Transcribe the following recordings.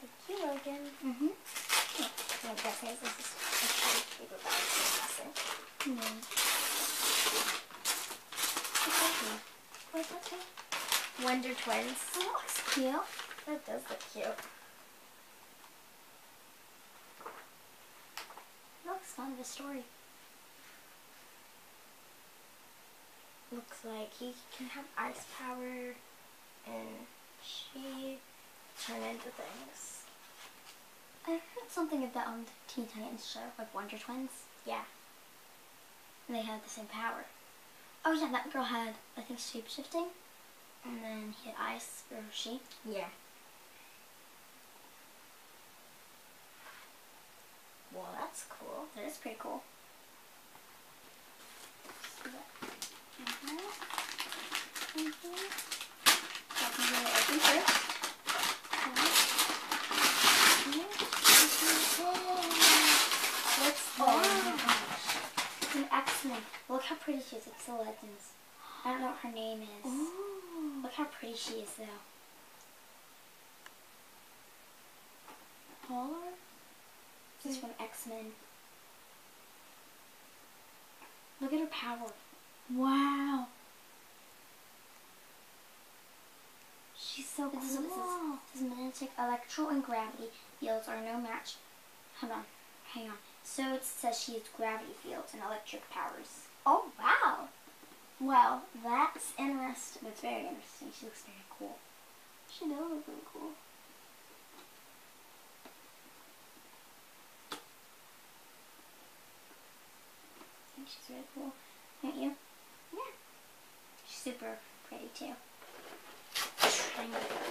Thank you, Logann. Mm-hmm. My guess is this is a shitty paper bag. Mm. Say? Wonder Twins. Oh, that looks cute. That does look cute. looks fun, the story. Looks like he can have ice power and she turn into things. I heard something of that on the Teen Titans show, like Wonder Twins. Yeah. And they had the same power. Oh yeah, that girl had, I think, shape shifting. And then he had ice, or she. Yeah. Well, that's cool. That is pretty cool. So that- mhm. Mhm. So I'm gonna open first. What's Oh. It's an X-Men. Look how pretty she is. It's the Legends. I don't know what her name is. Ooh. Look how pretty she is, though. Polar? This is from X-Men. Look at her power. Wow. She's so This is what it says. cool. It magnetic, electro, and gravity fields are no match. Hold on. Hang on. So it says she has gravity fields and electric powers. Oh, wow. Well, that's interesting. That's very interesting. She looks very cool. She does look really cool. She's really cool. Don't you? Yeah. She's super pretty too.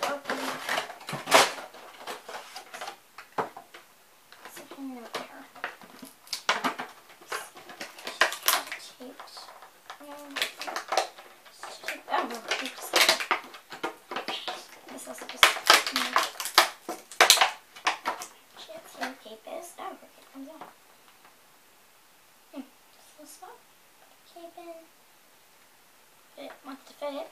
Open. So hang out with her. She's taped. Um, Oh, no, it just- This also just. she has some papers. Oh, look, it comes out. Hmm. Just a little spot. Put a cape in. It wants to fit it.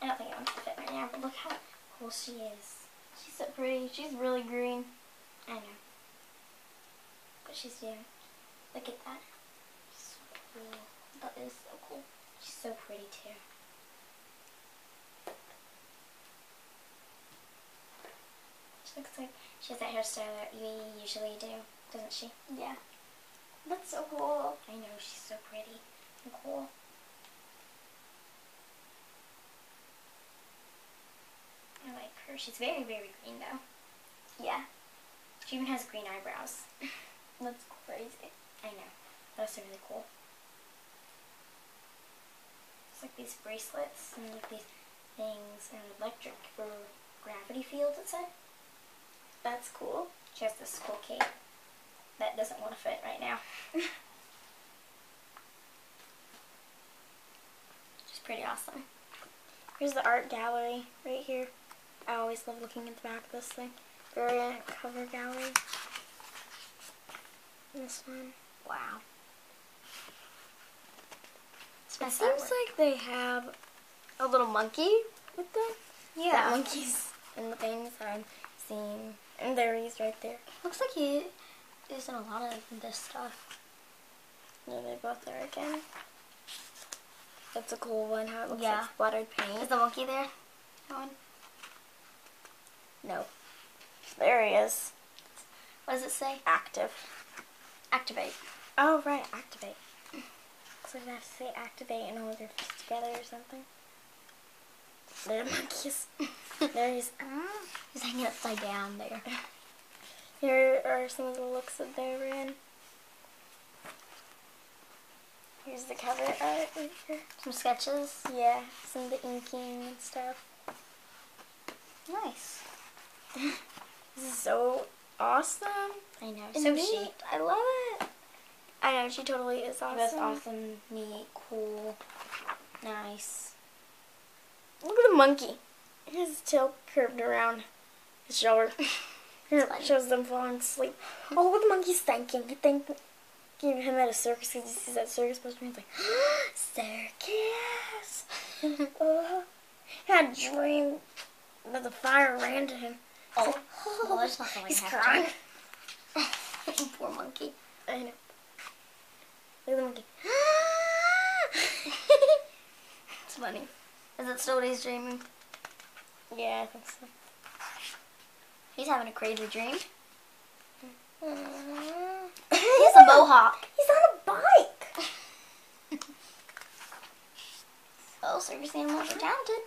I don't think it wants to fit right now, but look how cool she is. She's so pretty. She's really green. I know. But she's doing. Look at that. So cool. That is so cool. She's so pretty too. Looks like she has that hairstyle that we usually do, doesn't she? Yeah. That's so cool. I know, she's so pretty and cool. I like her. She's very, very green though. Yeah. She even has green eyebrows. That's crazy. I know. That's really cool. It's like these bracelets and like these things and electric or gravity fields it said. That's cool. She has this cool cape that doesn't want to fit right now. She's pretty awesome. Here's the art gallery right here. I always love looking at the back of this thing. Variant cover gallery. This one. Wow. It seems like they have a little monkey with them. Yeah. That monkeys and the things I'm seeing. And there he is right there. Looks like he is in a lot of this stuff. There they're both there again. That's a cool one, how it looks Yeah. like splattered paint. Is the monkey there? That one? No. There he is. What does it say? Active. Activate. Oh, right, activate. Looks like have to say activate and hold their fists together or something. There the monkeys. there he's. He's hanging upside down there. Here are some of the looks that they were in. Here's the cover art right here. Some sketches. Yeah, some of the inking and stuff. Nice. This is so awesome. I know. And So neat. she. I love it. I know, she totally is awesome. That's awesome, neat, cool, nice. Look at the monkey. His tail curved around his shoulder. Shows them falling asleep. Oh, the monkey's thanking. Think gave him at a circus because he sees that circus poster and he's like, circus. uh, I had a dream that the fire ran to him. Oh, oh, well, there's not really he's crying. Poor monkey. I know. Look at the monkey. it's funny. Is that still what he's dreaming? Yeah, I think so. He's having a crazy dream. He's He's a mohawk. He's on a bike. Oh, circus animals are talented.